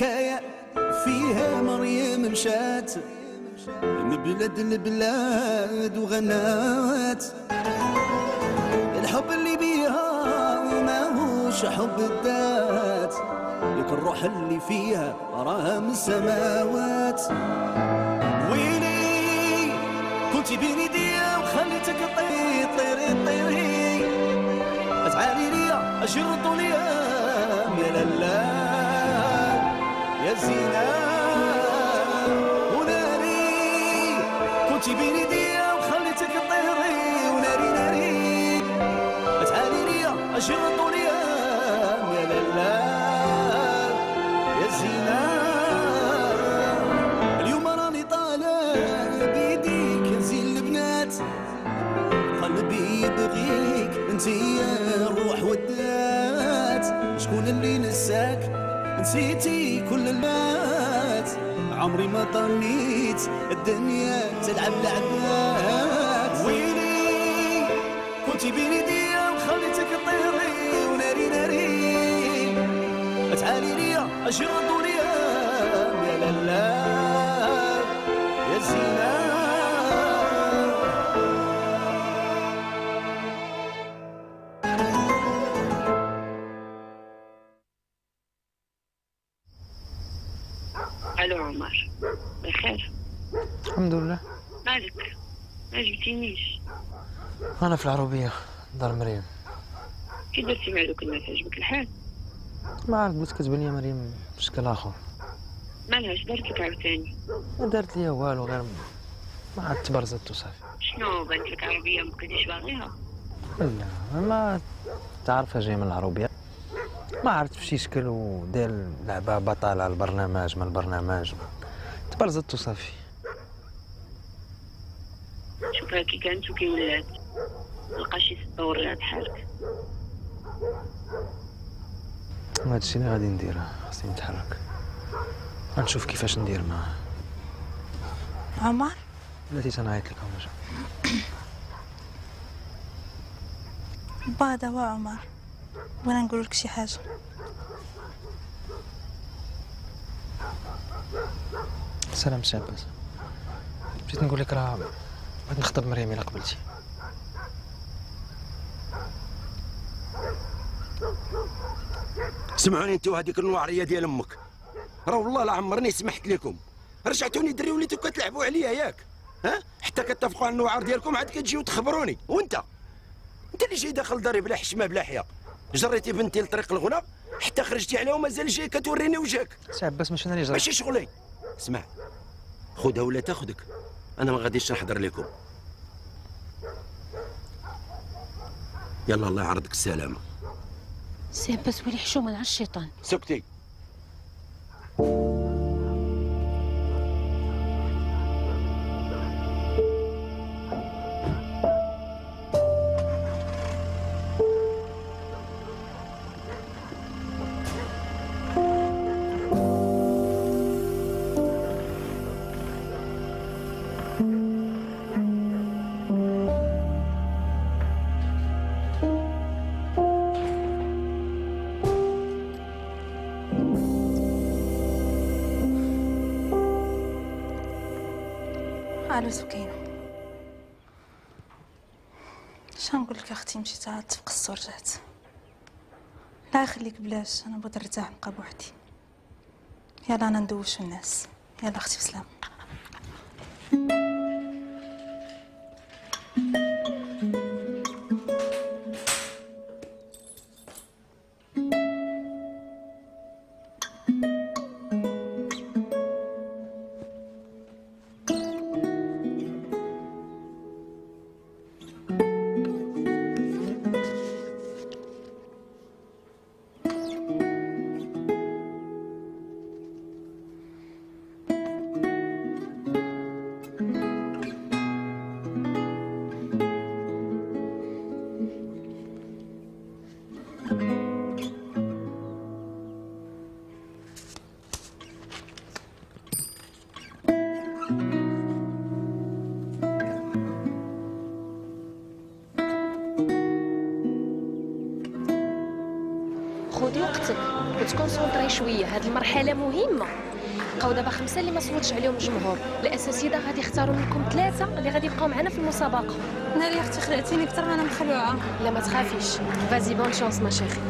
حكاية فيها مريم مشات من بلاد البلاد وغنات. الحب اللي بيها ماهوش حب الذات لك الروح اللي فيها راها من السماوات. كنت بين ايديا وخليتك طير طيري طيري تعالي ليا اجر ليا يا لالا يا زينة وناري. كنت بين ايديا وخليتك طيري وناري ناري. تعالي ليا اجر نسيتي كل المات عمري ما طنيت الدنيا تلعب لعبات. ويلي كنت بين ايديا وخليتك طيري وناري ناري. تعالي ليا اجر ليا ألو عمر. بخير. الحمد لله. مالك؟ ما جبتينيش أنا في العربيه دار مريم. كي درتي مع دوك الناس عجبك الحال؟ ما عرفت بغيت كتبان لي مريم بشكل آخر. مالهاش دارت لك عاوتاني ما دارت ليا والو غير ما عاد تبرزت وصافي. شنو بانت لك عربية ما بقيتيش باغيها؟ لا ما تعرفها جاي من العربيه ما عرفت في شكل ودار لعبة بطالة على البرنامج ما البرنامج. تبرزت وصافي. شوفها كي كانت وكي ولات. تلقى شي لها بحالك. هذا الشيء اللي غادي نديره خاصني نتحرك. غنشوف كيفاش ندير معاه. عمر؟ بلاتي تنعيط لك ولا با دوا عمر. وأنا نقول لك شي حاجة. سلام سي عباس. بغيت نقول لك راه بغيت نخطب مريم إلا قبلتي. سمعوني انتو هذيك النوعريه ديال أمك. راه والله لا عمرني سمحت لكم. رجعتوني دري وليتو كتلعبوا عليا ياك. ها؟ حتى كتفقوا على النوعر ديالكم عاد كتجيو تخبروني. وانت؟ انت اللي جاي داخل داري بلا حشمة بلا حياء جريتي بنتي لطريق الغنى؟ حتى خرجتي عليها ومازال جاي كتوريني وجهك. سي عباس ماشي أنا اللي ماشي شغلي. اسمع خذها ولا تاخذك أنا ما غاديش نحضر لكم. يلا الله يعرضك السلامة. سي بس ولي حشومه على الشيطان. سكتي. مشيت عاد تفقس ورجعت لا خليك بلاش أنا بغيت نرتاح نبقى بوحدي. يلا أنا ندوش الناس. يلا أختي بسلام وقتك وتكونسونطري شوية. هاد المرحلة مهمة. بقاو دابا خمسة اللي ما صوتش عليهم الجمهور الاساتذه غادي يختاروا منكم ثلاثة اللي غادي يبقاو معنا في المسابقة. ناري أختي خلعتيني أكثر ما أنا مخلوعة. لا ما تخافيش. فازي بون شانس ما شيخي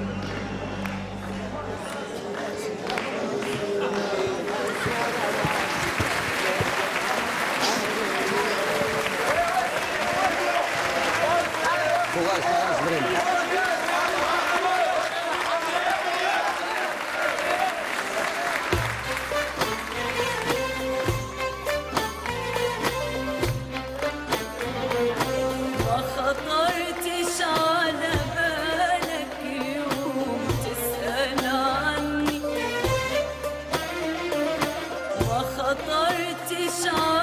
song.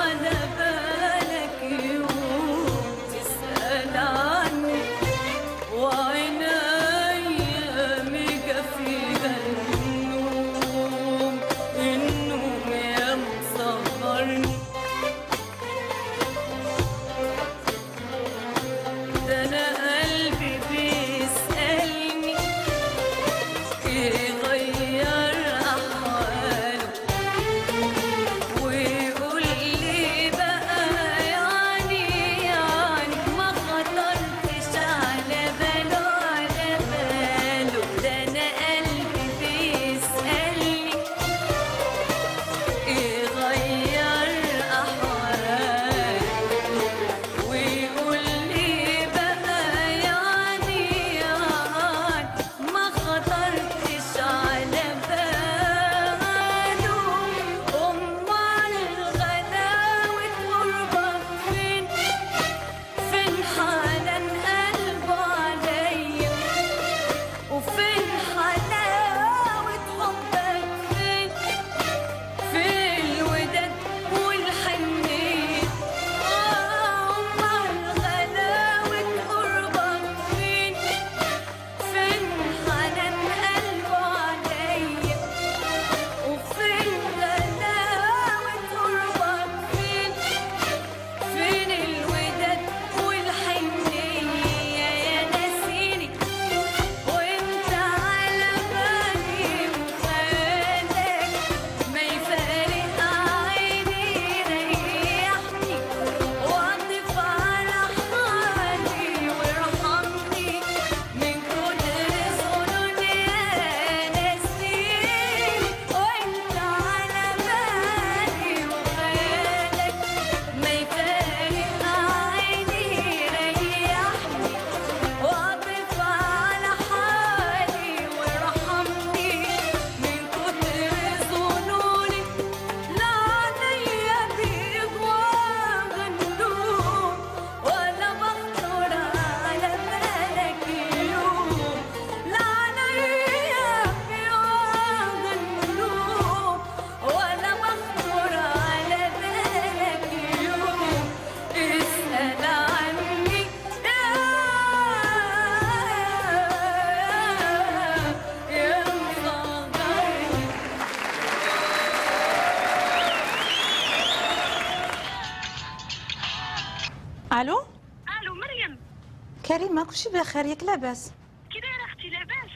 كلشي بخير؟ ياك لاباس. كي دايره أختي لاباس؟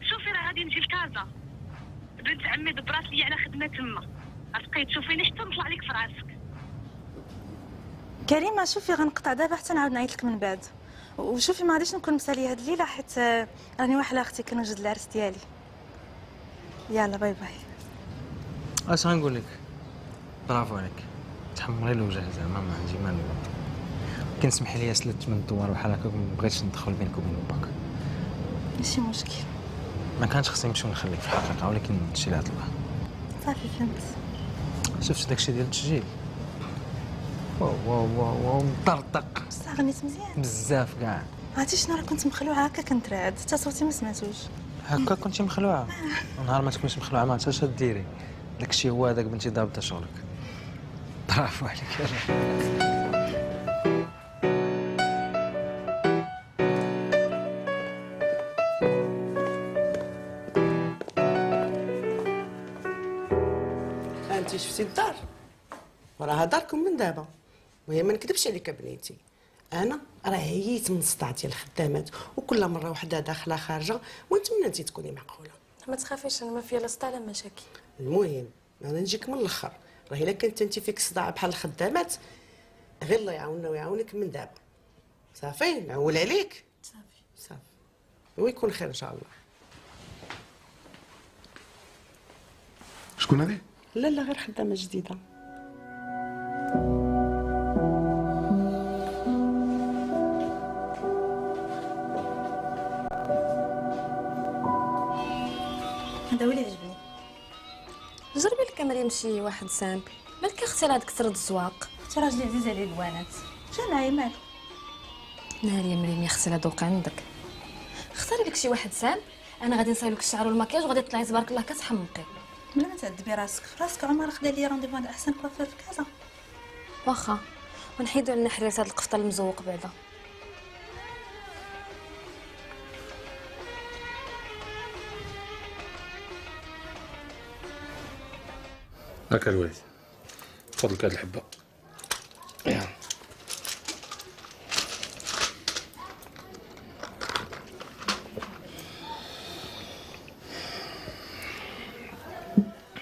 شوفي راه غادي نجي لكازا. بنت عمي دبرات لي على خدمة تما. لقيت شوفيني حتى نطلع لك في راسك. كريمة شوفي غنقطع دابا حتى نعاود نعيط لك من بعد. وشوفي ما غاديش نكون مسالية هاد الليلة حيت راني واحدة أختي كنوجد العرس ديالي. يلا باي باي. أش غنقول لك؟ برافو عليك. تحمري الوجه زعما ما عندي ما نقول كان سمح لي سلت من الدوار بحال هكا ما بغيتش ندخل بينك وبين باك. ماشي مشكل. ما كانش خصني نمشي ونخليك في الحقيقة ولكن هادشي اللي الله صافي فهمت. شفت داكشي ديال التسجيل؟ wow wow wow wow مطرطق. بصح غنيت مزيان. بزاف كاع. عرفتي شنو راه كنت مخلوعة؟ هكا كنترعد. حتى صوتي ما سمعتوش. هكا كنتي مخلوعة؟ نهار ما تكونش مخلوعة ما عرفتش اش ديري. داكشي هو هذاك بنتي ضابطة شغلك. برافو عليك. داركم من دابا. وهي ما نكذبش عليك بنيتي. أنا راه عييت من الصداع ديال الخدامات وكل مرة وحدة داخلة خارجة ونتمنى انت تكوني معقولة. ما تخافيش أنا ما فيا لا صداع لا مشاكل. المهم أنا نجيك من الأخر. راه إلا كنت أنت فيك صداع بحال الخدامات غير الله يعاوننا ويعاونك من دابا. صافي؟ نعول عليك. صافي. صافي. ويكون خير إن شاء الله. شكون هذه؟ لا لا غير خدامة جديدة. مريم شي واحد simple. مالك أختي راه كثر الزواق؟ أنت راجلي عزيز عليه الوانات جا معايا مالك؟ ناري مريم يا أختي لا دوق عندك. اختاري لك شي واحد simple. أنا غادي نصايب لك الشعر والمكياج وغادي تطلعي تبارك الله كتحمقي بلا ما تعذبي راسك؟ راسك عمر خدا لي rendez-vous عند أحسن coiffeur في كازا. واخا ونحيدو علينا حريت هاد القفطة المزوق بعدا. هاكا الوالد تفضل هاد الحبة.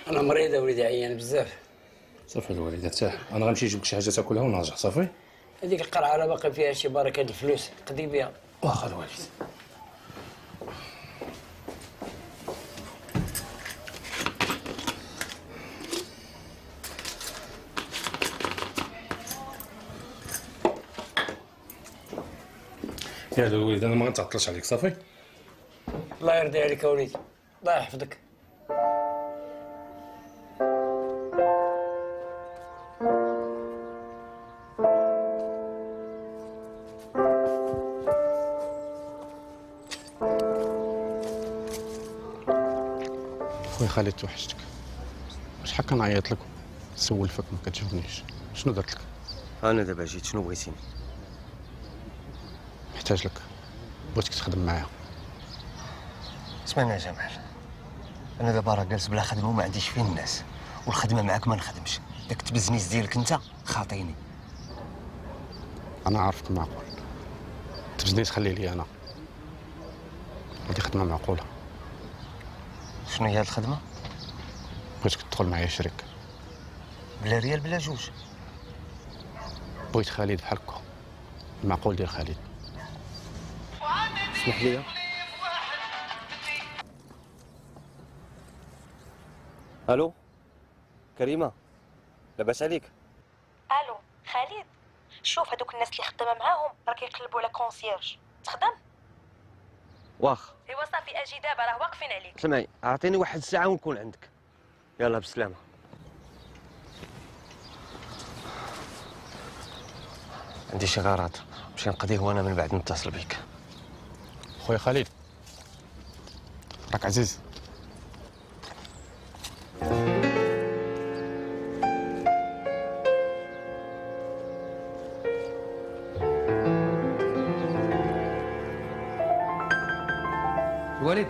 أنا مريض وليدي عيان بزاف. صافي الوالد ارتاح أنا غنمشي نجيب لك شي حاجة تاكلها ونرجع صافي؟ هذيك القرعة راه باقي فيها شي بركة الفلوس. قضي بها واخا الوالد. يا الوالد أنا ما غنتعطلش عليك صافي؟ الله يرضي عليك وليدي. الله يحفظك. خويا خالد توحشتك. شحال كنعيط لك؟ نسول فيك ما كتجاوبنيش شنو درت لك؟ أنا دابا جيت شنو بغيتيني؟ محتاج لك. بغيتك تخدم معايا. اسمعني يا جمال. أنا دابا راه جالس بلا خدمة وما عنديش فين الناس. والخدمة معاك ما نخدمش. داك التبزنيس ديالك أنت خاطيني. أنا عارفك معقول. تبزنيس خليه لي أنا. هذه خدمة معقولة. شنو هي هاد الخدمة؟ بغيتك تدخل معايا شريك. بلا ريال بلا جوج. بغيت خالد بحال هكا المعقول ديال خالد اسمح لي. ألو كريمة لاباس عليك؟ ألو خالد. شوف هذوك الناس اللي خدامة معاهم راه كيقلبوا على concierge. تخدم؟ واخ. ايوا صافي أجي دابا راه واقفين عليك. سمعي أعطيني واحد الساعة ونكون عندك. يلا بالسلامه عندي شي غرض نمشي نقضيه وأنا من بعد نتصل بك خويا خالد راك عزيز. الوالد.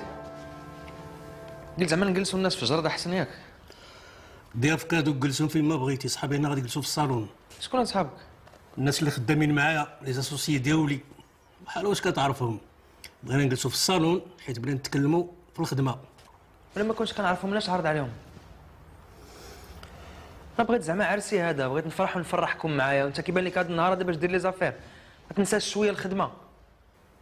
قلت زعما نجلسوا الناس في الجرد أحسن ياك. ضيافك هادوك جلسوا فين؟ ما بغيتي صحابي أنا غادي يجلسوا في الصالون. شكون صحابك؟ الناس اللي خدامين معايا لي زاسوسيي ديالي. بحال واش كتعرفهم؟ بغينا نجلسوا في الصالون حيت بغينا نتكلموا في الخدمة. أنا ما كنتش كنعرفهم علاش عرض عليهم؟ أنا بغيت زعما عرسي هذا بغيت نفرح ونفرحكم معايا. وانت كيبان لك هذا النهار هذا باش دير لي زافير. ما تنساش شوية الخدمة.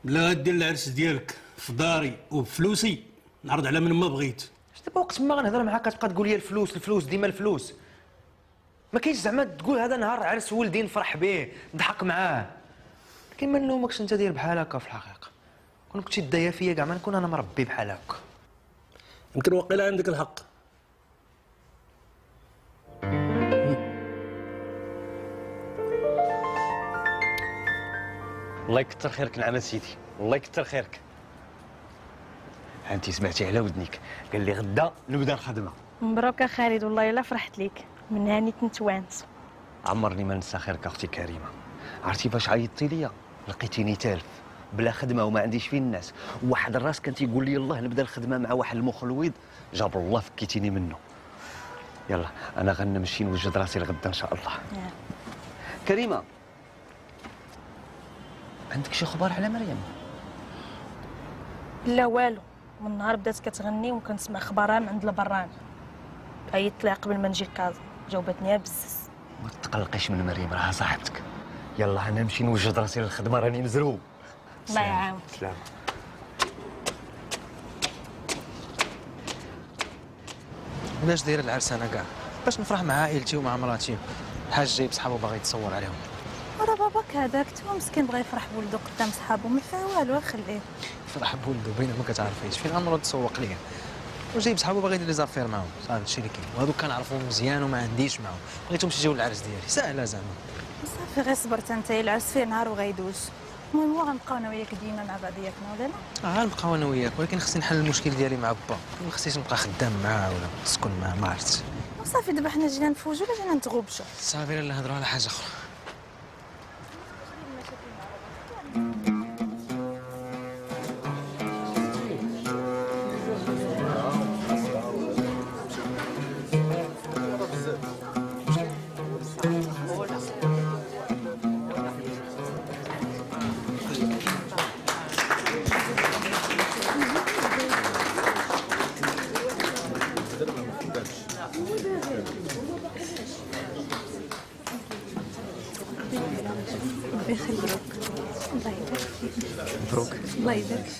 لا دير العرس ديالك في داري وبفلوسي. نعرض على من ما بغيت. اش دابا وقت ما غنهضر معاك؟ كتبقى تقول لي الفلوس الفلوس ديما الفلوس. ما كاينش زعما تقول هذا نهار عرس ولدي نفرح به نضحك معاه. كاين ما نلومكش أنت داير بحال هكا في الحقيقة. كون كنتي دايا فيا كاع ما نكون أنا مربي بحال هكا يمكن واقيلا عندك الحق. الله يكثر خيرك نعم سيدي. الله يكثر خيرك. انت سمعتي على ودنيك. قال لي غدا نبدا الخدمة. مبروك خالد والله إلا فرحت ليك. من هاني تنتوانت عمرني ما ننسى خيرك أختي كريمة. عرفتي فاش عيطتي ليا؟ لقيتيني تالف. بلا خدمة وما عنديش فين الناس. واحد الراس كان تيقول لي الله نبدأ الخدمة مع واحد المخلويد. جاب الله فكيتيني منه. يلا أنا غنمشي نوجد راسي لغدا إن شاء الله. كريمة عندك شي خبر على مريم؟ لا والو. من نهار بدات كتغني وكنسمع اخبارها من عند البران. عيطت لها قبل ما نجي لكازا. جاوبتني بزز. ما تقلقيش من مريم راه صاحبتك. يلا أنا نمشي نوجد راسي للخدمة راني مزروب الله يعاون سلام. علاش دايرة العرسانه كاع؟ باش نفرح مع عائلتي ومع مراتي. الحاج جايب صحابو باغي يتصور عليهم. ورا باباك هذاك تو مسكين بغى يفرح بولدو قدام صحابو ما فيها والو خليه. فرح بولدو باينة ما كتعرفيش. فين غنمرض تسوق ليا. وجايب صحابو باغي يدير لي les affaires معاهم. صافي هادشي اللي كاين. وهادوك كنعرفهم مزيان وما عنديش معاهم. بغيتهم يجيو للعرس ديالي. ساهله زعما. صافي غير صبرت أنت العرس فيه نهار وغيدوز. المهم هو غنبقاو أنا وياك ديما مع بعضياتنا ولا لا؟ آه غنبقاو أنا وياك ولكن خصني نحل المشكل ديالي مع با ما خصنيش نبقى خدام معاه ولا نسكن معاه ما عرفت وصافي دابا حنا جينا نفوجو ولا جينا نتغوبشو؟ صافي لا نهضروا على حاجة أخرى.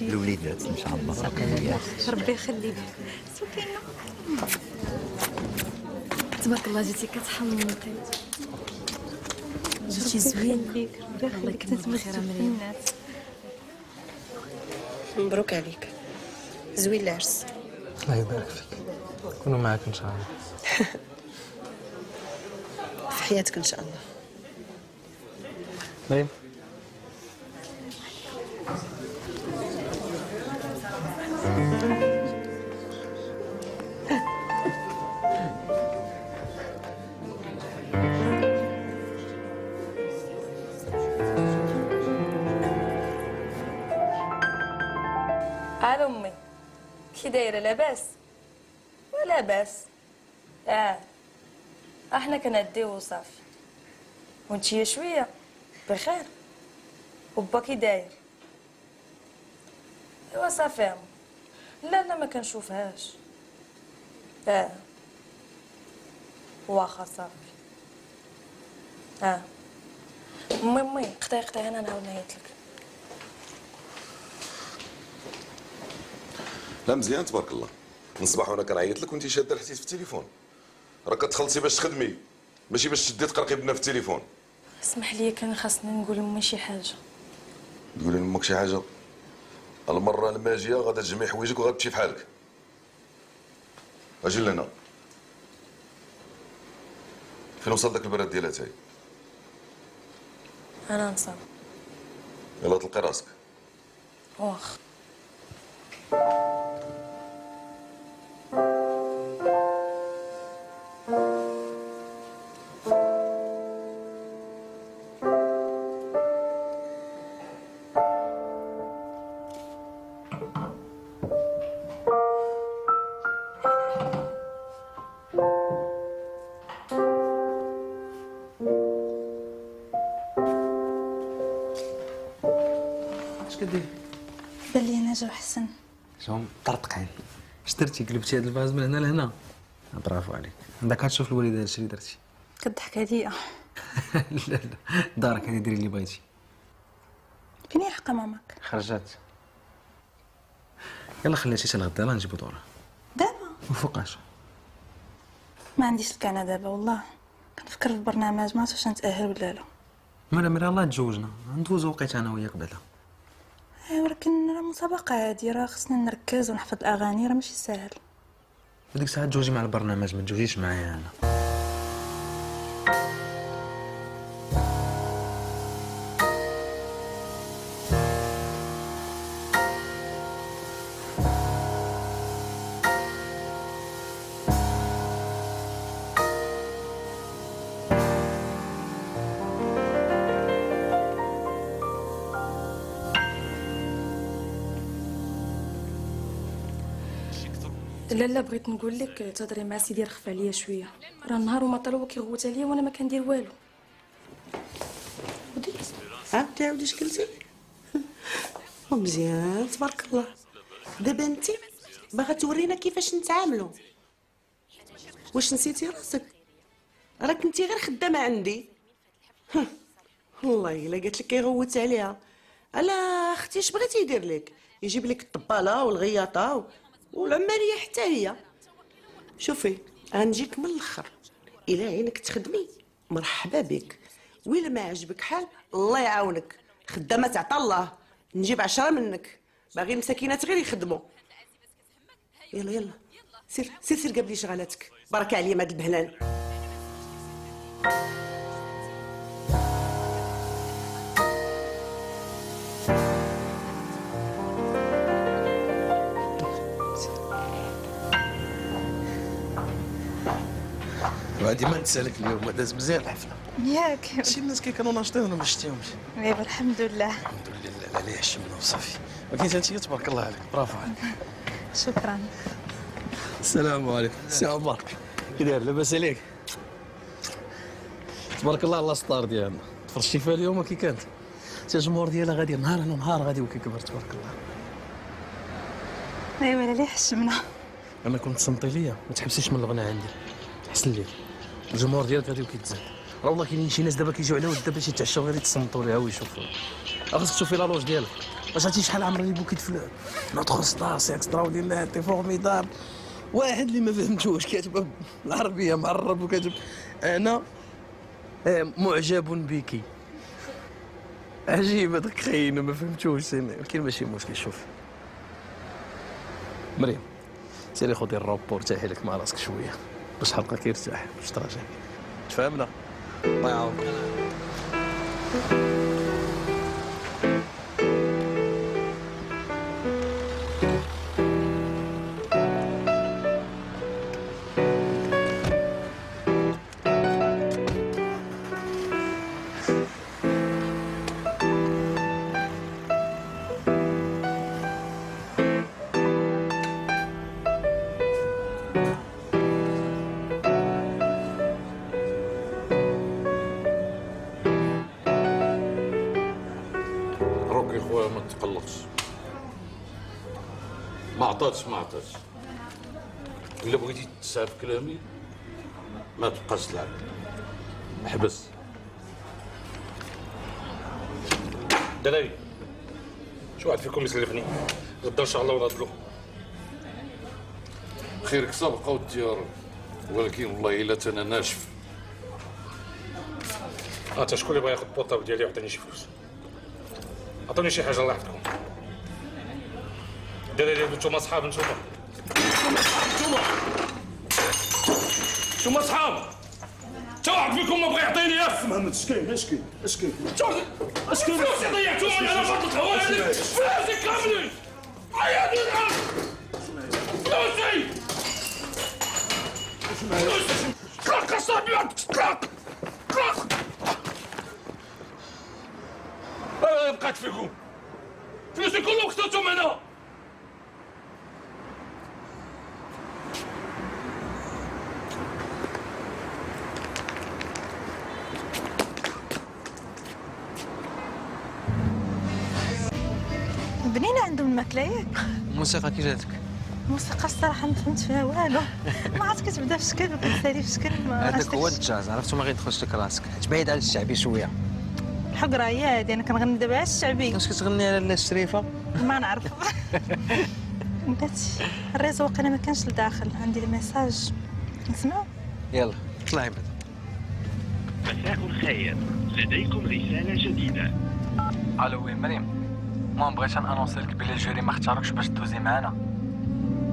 الوليدات إن شاء الله. ربي يخليك. سكينه تبارك الله جيتي كتحمقي جيتي زوين. الناس مبروك عليك. زوين العرس. الله يبارك فيك. كونوا معاك إن شاء الله. في حياتك إن شاء الله. مريم على امي كي دايره لاباس ولا باس آه إحنا كنعديو وصافي وانتي شوية بخير وبا كي داير ايوا صافي أمي. لا لا ما كنشوفهاش. آه واخا صافي آه امي امي قطعي قطعي أنا نعاود نعيط لك. لا مزيان تبارك الله. من الصباح وأنا كنعيط لك وانت شادة الحديث في التليفون. راه كتخلصي باش تخدمي ماشي باش تشدي تقرقي بنا في التليفون. اسمح لي كان خاصني نقول لامي شي حاجة. تقولي لامك شي حاجة؟ المرة الماجية غادا تجمعي حوايجك وغتمشي بحالك أجي لهنا. فين وصل داك البراد ديال أتاي؟ أنا نصاب. يلا تلقي راسك. واخ. اش درتي قلبتي هاد الفاز من هنا لهنا. برافو عليك. عندك تشوف الوالده هادشي اللي درتي. كضحك عليا لا لا. دارك هادي ديري اللي بغيتي. فين هي حقا ماماك؟ خرجت. يلا خليتي حتى الغدا نجيبو دورة دابا؟ وفوقاش ما عنديش الكعنة دابا والله. كنفكر في البرنامج ما عرفتش واش نتأهل ولا لا. مالا مالا الله تزوجنا. ندوزو وقيت أنا وياك بعدا ايوا ولكن مسابقة هادي راه خصني نركز ونحفظ الأغاني راه ماشي ساهل. هذيك الساعة تجوجي مع البرنامج ما تجوجيش معايا أنا. لا لا بغيت نقول لك تهضري مع سيدي رخف عليا شوية. راه النهار وما طلعوا كيغوت عليا وأنا ما كندير والو. عاودتي عاودي اش قلتي؟ مزيان تبارك الله. دابا انت باغا تورينا كيفاش نتعاملوا واش نسيتي راسك؟ راك انتي غير خدامة عندي. والله إلا قالت لك كيغوت عليها. ألا أختي إش بغيتي يدير لك؟ يجيب لك الطبالة والغياطة والعماليه حتى هي. شوفي غنجيك من الأخر. الا عينك تخدمي. مرحبا بك. وإلا ما عجبك حال الله يعاونك. خدامة تعطى الله. نجيب عشرة منك. باغي المساكينات غير يخدموا يلا يلا. سير سير سير قبلي شغالاتك بركة عليا هاد البهنان وعندي ما نسالك اليوم داز مزيان الحفلة. ياك. شي الناس كي كانوا ناشطين ولا ما شفتيهمش ايوا الحمد لله. الحمد لله. عليه شمنا وصافي. ولكن انت تبارك الله عليك. برافو عليك. شكرا. السلام عليكم. سي عمر. كي داير؟ لاباس عليك. تبارك الله على ال star ديالنا. تفرجتي فيها اليوم كي كانت. حتى الجمهور ديالها غادي نهار على نهار غادي وكيكبر تبارك الله. أيوا لا لي حشمنا أنا كنت صنتي ليا ما تحبسيش من الغنى عندي. حسن لي الجمهور ديالك غادي وكيتزاد راه والله كاينين شي ناس دابا كيجيو على ود باش يتعشاو غير يتصنتوا ليها ويشوفوا راه خاصك تشوفي لا لوج ديالك. واش عرفتي شحال عمرني بوكيت في نوتخ ستار سي إكسترا تي فورميدابل واحد اللي ما فهمتوش كاتبه بالعربيه معرب وكاتب أنا آه، معجب بك. عجيب هذاك خاين ما فهمتوش ولكن ماشي مشكل شوف. مريم سيري خذي الروبور تاعي لك مع راسك شوية. باش حلقك يرتاح باش تراجع. تفهمنا الله يعاونك عطاتش ما عطاتش. إلا بغيتي تسعف كلامي ما تبقاش تلعب احبس دلالي شو واحد فيكم يسلفني؟ غدا إن شاء الله ونضلو خيرك سابقة والديار ولكن والله إلا أنا ناشف. تا شكون اللي بغا ياخذ بوطاب ديالي ويعطيني شي فلوس؟ عطوني شي حاجة الله يحفظكم دلالي نتوما صحاب نتوما نتوما نتوما صحاب تا واحد فيكم ما بغى يعطيني اف محمد اش كاين اش كاين اش كاين اش كاين فلوسي ضيعتوهم على فرط الهواء هذيك فلوسي كاملين العب فلوسي فلوسي اطلق اصابعك اطلق اطلق أنا بقيت فيكم فلوسي كلهم خسرتهم هنا بنينه عندهم الماكله ياك الموسيقى كي جاتك؟ الموسيقى الصراحة ما فهمت فيها والو. ما عرفت كتبدا في شكل وكتسالي في شكل ما هذاك هو الجاز. عرفتو ما غيدخلش لك راسك. حيت بعيد على الشعبي شوية. الحقرة هي هادي. أنا كنغني دابا على الشعبي. واش كتغني على الشريفة؟ ما نعرف. بلاتي ال réseau واقيلا ما كانش لداخل. عندي ال message. نسمعو؟ يلا. طلعي بعد مساء الخير. لديكم رسالة جديدة. allô oui مريم. المهم بغيت n annoncer لك بلي ال jury ما اختاركش باش دوزي معانا.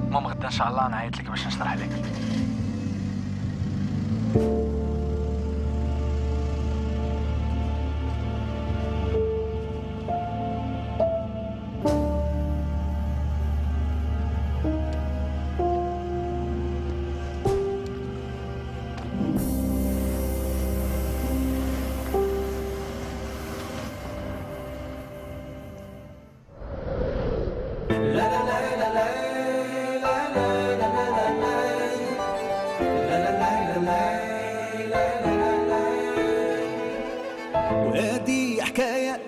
المهم غدا ان شاء الله نعيط لك باش نشرح لك. حكاية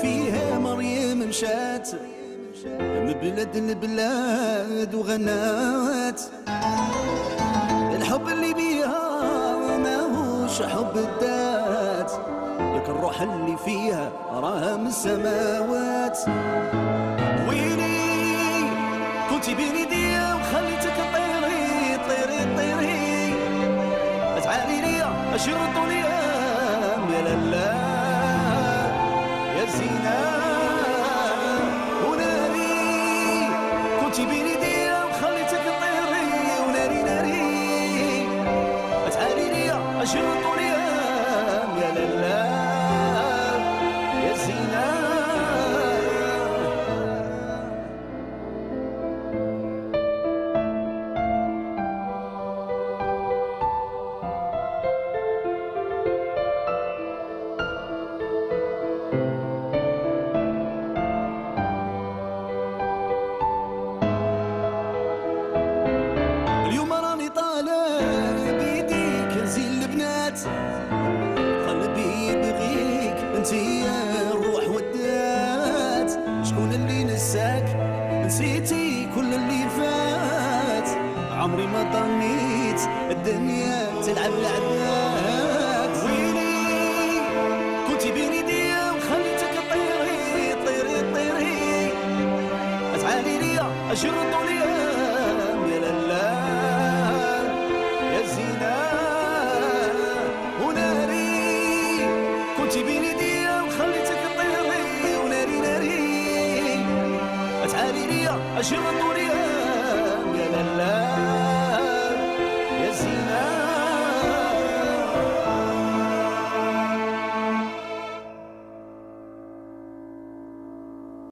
فيها مريم مشات من بلاد لبلاد وغنات. الحب اللي بيها ماهوش حب الذات لك الروح اللي فيها راها من السماوات. ويلي كنتي بين يبغيك انت يا الروح ودات. شكون اللي نساك؟ نسيتي كل اللي فات. عمري ما ظنيت الدنيا تلعب لعبات.